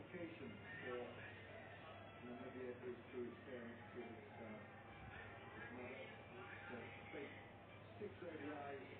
location for Namibia is to at to its uh, this model. So, six ODIs